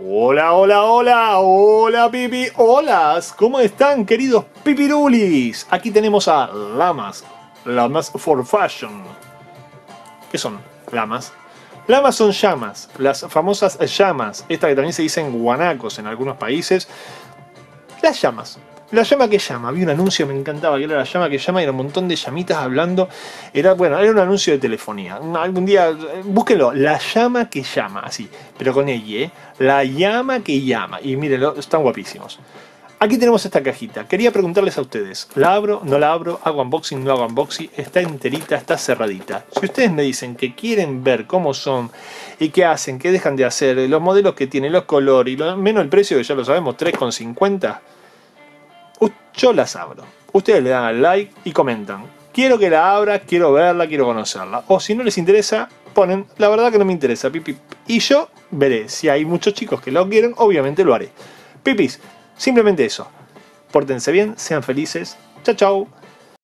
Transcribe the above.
Hola, hola, hola, hola pipi, hola, ¿cómo están queridos pipirulis? Aquí tenemos a Lamas, Lamas for Fashion. ¿Qué son lamas? Lamas son llamas, las famosas llamas, esta que también se dicen guanacos en algunos países. Las llamas, la llama que llama, había un anuncio, me encantaba, que era la llama que llama, y era un montón de llamitas hablando. Era, bueno, era un anuncio de telefonía. Algún día, búsquenlo, la llama que llama, así, pero con ella, ¿eh? La llama que llama. Y mírenlo, están guapísimos. Aquí tenemos esta cajita. Quería preguntarles a ustedes, ¿la abro? ¿No la abro? ¿Hago unboxing? ¿No hago unboxing? Está enterita, está cerradita. Si ustedes me dicen que quieren ver cómo son y qué hacen, qué dejan de hacer, los modelos que tienen, los colores y menos el precio, que ya lo sabemos, 3,50 yo las abro. Ustedes le dan al like y comentan. Quiero que la abra, quiero verla, quiero conocerla. O si no les interesa, ponen, la verdad que no me interesa, pipip. Y yo veré, si hay muchos chicos que lo quieren, obviamente lo haré. Pipis, simplemente eso. Pórtense bien, sean felices. Chao, chao.